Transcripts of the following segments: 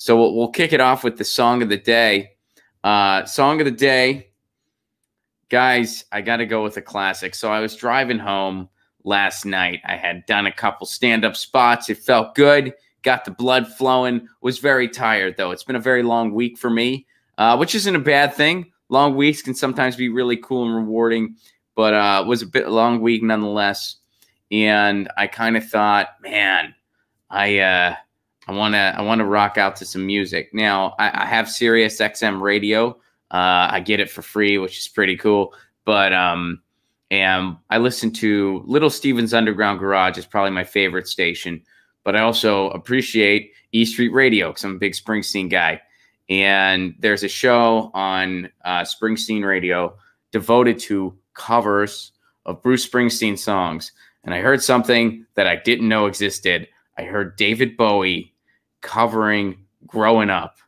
So we'll, we'll kick it off with the song of the day. Uh, song of the day, guys. I got to go with a classic. So I was driving home last night. I had done a couple stand up spots. It felt good. Got the blood flowing. Was very tired though. It's been a very long week for me, uh, which isn't a bad thing. Long weeks can sometimes be really cool and rewarding, but uh, was a bit long week nonetheless. And I kind of thought, man, I uh, I want to I want to rock out to some music. Now I, I have Sirius XM radio. Uh, I get it for free, which is pretty cool. But um, and I listen to Little Steven's Underground Garage is probably my favorite station. But I also appreciate E Street Radio because I'm a big Springsteen guy. And there's a show on uh, Springsteen Radio devoted to covers of Bruce Springsteen songs. And I heard something that I didn't know existed. I heard David Bowie covering Growing Up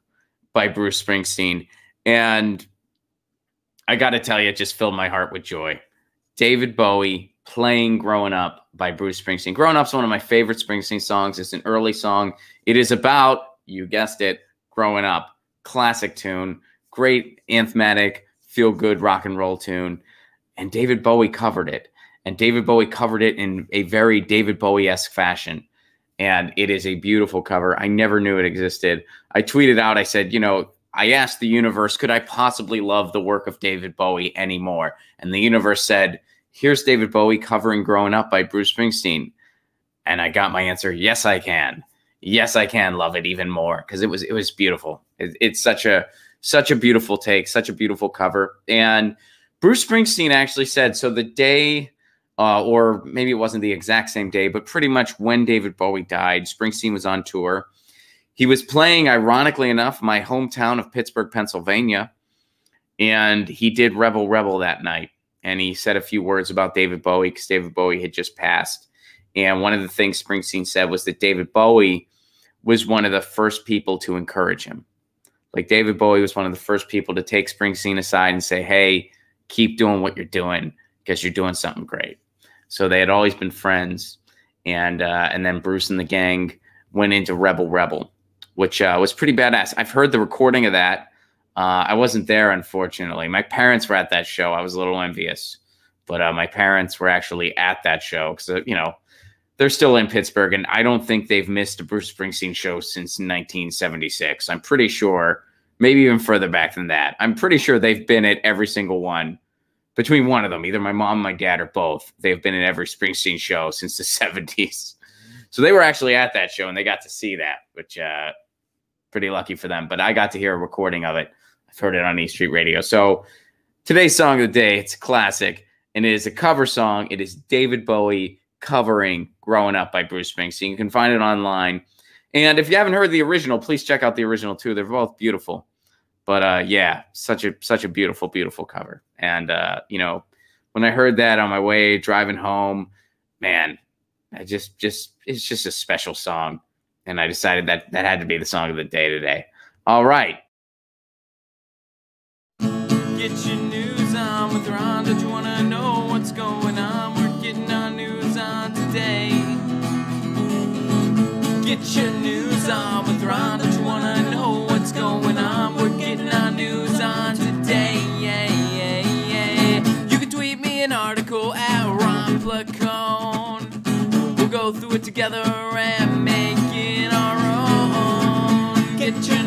by Bruce Springsteen. And I got to tell you, it just filled my heart with joy. David Bowie playing Growing Up by Bruce Springsteen. Growing Up's one of my favorite Springsteen songs. It's an early song. It is about, you guessed it, growing up. Classic tune, great anthematic, feel good rock and roll tune. And David Bowie covered it. And David Bowie covered it in a very David Bowie esque fashion and it is a beautiful cover. I never knew it existed. I tweeted out, I said, you know, I asked the universe, could I possibly love the work of David Bowie anymore? And the universe said, here's David Bowie covering Growing Up by Bruce Springsteen. And I got my answer, yes, I can. Yes, I can love it even more because it was it was beautiful. It, it's such a such a beautiful take, such a beautiful cover. And Bruce Springsteen actually said so the day uh, or maybe it wasn't the exact same day, but pretty much when David Bowie died, Springsteen was on tour. He was playing, ironically enough, my hometown of Pittsburgh, Pennsylvania, and he did Rebel Rebel that night. And he said a few words about David Bowie because David Bowie had just passed. And one of the things Springsteen said was that David Bowie was one of the first people to encourage him. Like David Bowie was one of the first people to take Springsteen aside and say, "Hey, keep doing what you're doing because you're doing something great." So they had always been friends, and uh, and then Bruce and the gang went into Rebel Rebel, which uh, was pretty badass. I've heard the recording of that. Uh, I wasn't there, unfortunately. My parents were at that show. I was a little envious, but uh, my parents were actually at that show because uh, you know they're still in Pittsburgh, and I don't think they've missed a Bruce Springsteen show since 1976. I'm pretty sure, maybe even further back than that. I'm pretty sure they've been at every single one between one of them, either my mom, my dad, or both. They've been in every Springsteen show since the 70s. So they were actually at that show and they got to see that, which uh pretty lucky for them. But I got to hear a recording of it. I've heard it on E Street Radio. So today's song of the day, it's a classic, and it is a cover song. It is David Bowie covering Growing Up by Bruce Springsteen. You can find it online. And if you haven't heard the original, please check out the original too. They're both beautiful. But uh, yeah, such a such a beautiful, beautiful cover. And uh, you know, when I heard that on my way driving home, man, I just just it's just a special song. And I decided that that had to be the song of the day today. All right. Get your news on with Rhonda. Don't you want to know what's going on? We're getting our news on today. Get your news on with Rhonda. Placone. We'll go through it together and make it our own. Get your